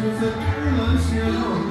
Sin fe, no hay cielo.